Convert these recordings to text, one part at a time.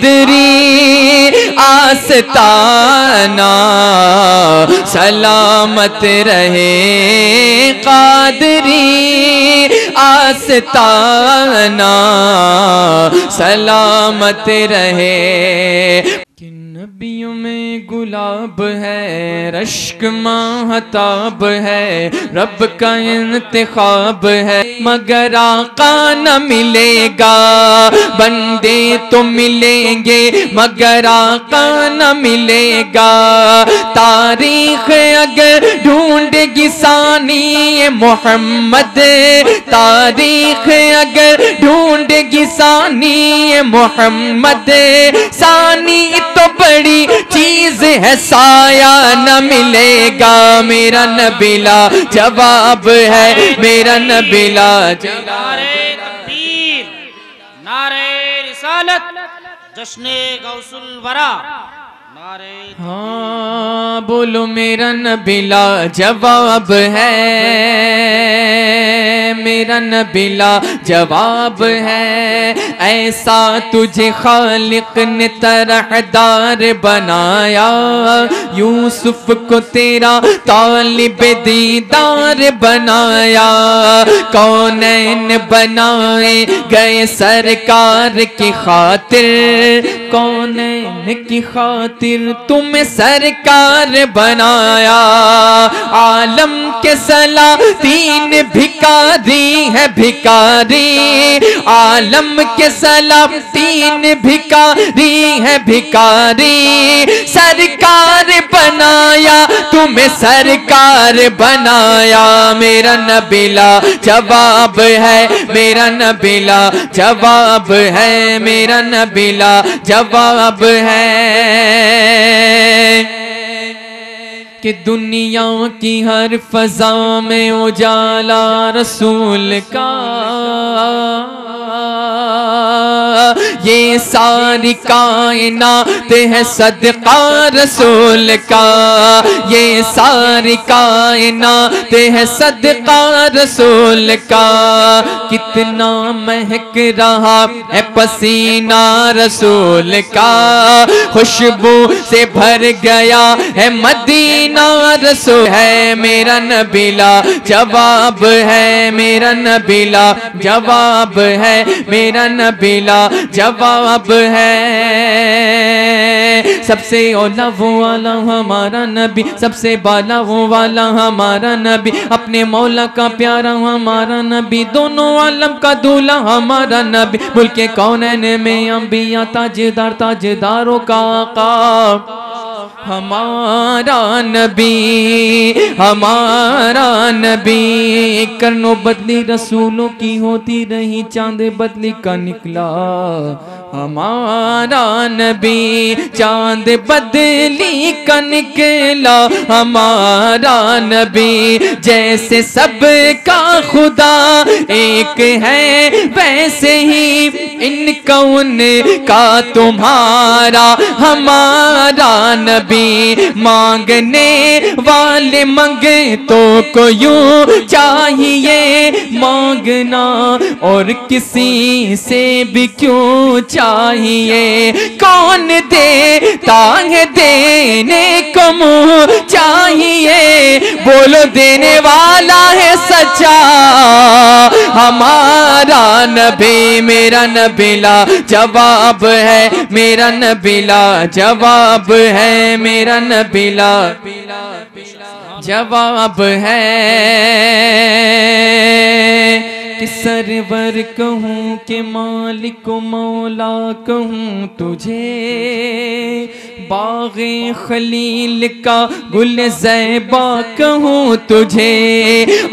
कादरी आस्ताना सलामत रहे कादरी आस्ताना सलामत रहे नबियों में गुलाब है, रश्क महताब है, रब का इंतखाब है। मगर आका न मिलेगा, बंदे तो मिलेंगे, मगर आका न मिलेगा। तारीख अगर ढूंढेगी सानी मोहम्मद, तारीख अगर ढूंढेगी सानी मोहम्मद। सानी बड़ी चीज़ है, साया न मिलेगा। मेरा नबीला जवाब है, मेरा नबीला नारे तकबीर नारे रिसालत, जश्न गौसुल वरा हाँ बोलो मेरा नबीला जवाब है। मेरा नबीला जवाब है। ऐसा तुझे खालिक ने तरहदार बनाया। यूसुफ को तेरा तालिब दीदार बनाया। कौन बनाए गए सरकार की खातिर? कौनैन की खातिर तुम्हें सरकार बनाया? आलम के सला तीन भिकारी है भिकारी आलम के सला तीन भिकारी है भिकारी सरकार बनाया, तुम्हें सरकार बनाया। मेरा नबीला जवाब है, मेरा नबीला जवाब है, मेरा नबीला है कि दुनिया की हर फजा में उजाला रसूल का ये सारी कायनात है सदका रसूल का। ये सारी कायनात है सदका रसूल का। कितना महक रहा है पसीना रसूल का। खुशबू से भर गया है मदीना रसूल है मेरा नबीला, जवाब है मेरा नबीला, जवाब है मेरा नबीला, जवाब है। सबसे ओला वो वाला हमारा नबी, सबसे बाला वो वाला हमारा नबी, अपने मौला का प्यारा हमारा नबी, दोनों आलम का दूल्हा हमारा नबी, मुल्क कौन में अंबिया, ताजदार, ताजदारों का आका, हमारा नबी हमारा नबी। करनो बदली रसूलों की होती रही, चांदे बदली का निकला। हमारा नबी चाँद बदली का निकला हमारा नबी जैसे सब का खुदा, एक है वैसे ही इनका उनका तुम्हारा। हमारा नबी मांगने वाले मंगे तो को यूँ चाहिए मांगना। और किसी से भी क्यों चाहिए कौन देता है देने को मुँह चाहिए? बोलो देने वाला है सच्चा। हमारा नबी, मेरा नबीला जवाब है, मेरा नबीला जवाब है, मेरा नबीला जवाब है। कि सरवर कहूँ कि मालिक मौला कहूँ तुझे। बागे खलील का गुल जैबा कहूँ तुझे।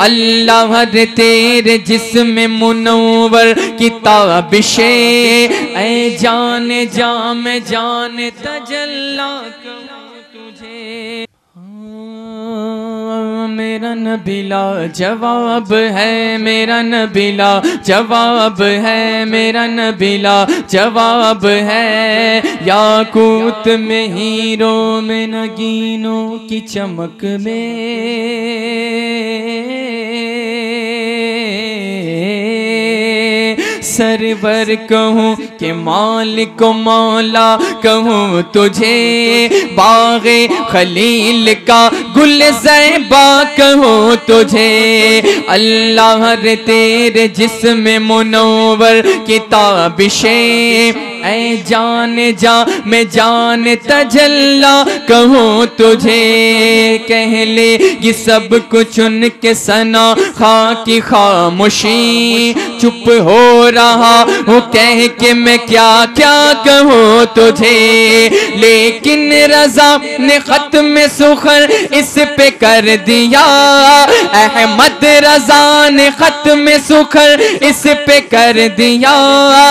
अल्लाह तेरे जिसम मुनवर किताबिशे ऐ जान जाम जान तजल्ला कहूँ तुझे। हाँ, मेरा नबीला जवाब है, मेरा नबीला जवाब है, मेरा नबीला जवाब है। याकूत में हीरो में नगीनों की चमक में। सरवर कहूँ कि मालिक मौला कहूँ तुझे, बागे खलील का गुल जैबा कहूँ तुझे। अल्लाह रे तेरे जिसम मुनवर किताबिशें ऐ जान जा, मैं जान तजल्ला कहूँ तुझे। कह ले ये सब कुछ उनके सना खा की खामोशी, चुप हो रहा हूँ, कह के मैं क्या क्या कहूँ तुझे? लेकिन रजा ने खत्म सुखर इस पे कर दिया। अहमद रजा ने खत्म सुखर इस पे कर दिया।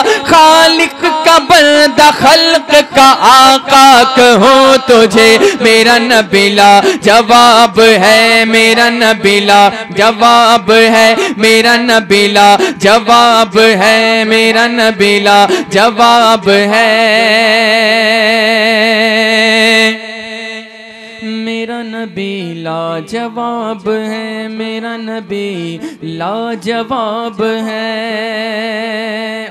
खालिक का बंदा, खल्क का आका कहो तुझे? मेरा नबीला जवाब है, मेरा नबीला जवाब है, मेरा नबीला जवाब है, मेरा नबीला जवाब है। मेरा नबी लाजवाब है मेरा नबी लाजवाब है।